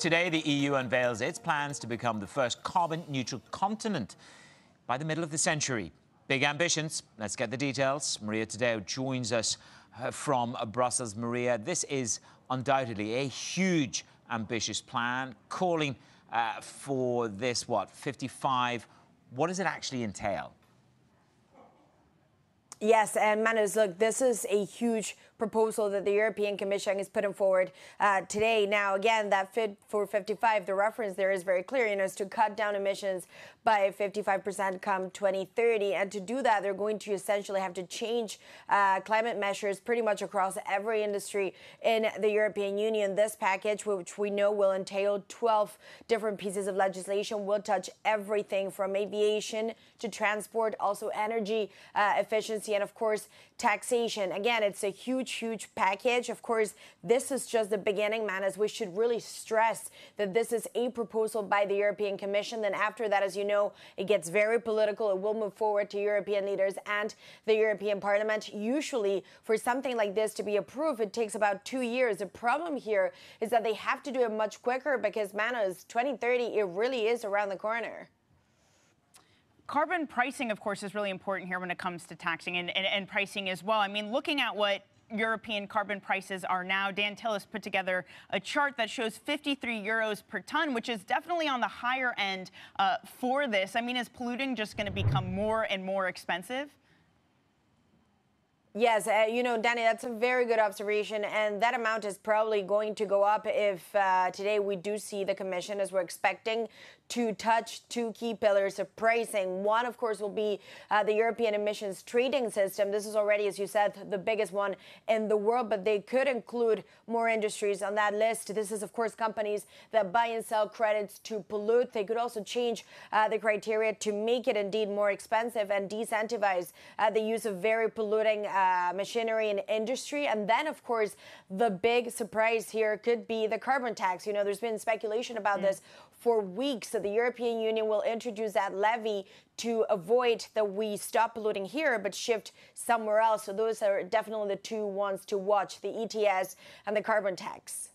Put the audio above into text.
Today, the EU unveils its plans to become the first carbon neutral continent by the middle of the century. Big ambitions. Let's get the details. Maria Tadeo joins us uh, from Brussels. Maria, this is undoubtedly a huge, ambitious plan, calling uh, for this, what, 55? What does it actually entail? Yes, and Manus, look, this is a huge proposal that the European Commission is putting forward uh, today. Now, again, that Fit for 55, the reference there is very clear, you know, is to cut down emissions by 55% come 2030. And to do that, they're going to essentially have to change uh, climate measures pretty much across every industry in the European Union. This package, which we know will entail 12 different pieces of legislation, will touch everything from aviation to transport, also energy uh, efficiency, and of course, taxation. Again, it's a huge, huge package. Of course, this is just the beginning, Manus, we should really stress that this is a proposal by the European Commission. Then after that, as you know, it gets very political. It will move forward to European leaders and the European Parliament. Usually, for something like this to be approved, it takes about two years. The problem here is that they have to do it much quicker because, man, it's 2030, it really is around the corner. Carbon pricing, of course, is really important here when it comes to taxing and, and, and pricing as well. I mean, looking at what European carbon prices are now. Dan Tillis put together a chart that shows 53 euros per ton, which is definitely on the higher end uh, for this. I mean, is polluting just going to become more and more expensive? Yes, uh, you know, Danny, that's a very good observation. And that amount is probably going to go up if uh, today we do see the commission, as we're expecting, to touch two key pillars of pricing. One, of course, will be uh, the European emissions trading system. This is already, as you said, the biggest one in the world, but they could include more industries on that list. This is, of course, companies that buy and sell credits to pollute. They could also change uh, the criteria to make it indeed more expensive and disincentivize uh, the use of very polluting uh, machinery and industry. And then, of course, the big surprise here could be the carbon tax. You know, there's been speculation about mm. this for weeks that the European Union will introduce that levy to avoid that we stop polluting here but shift somewhere else. So those are definitely the two ones to watch the ETS and the carbon tax.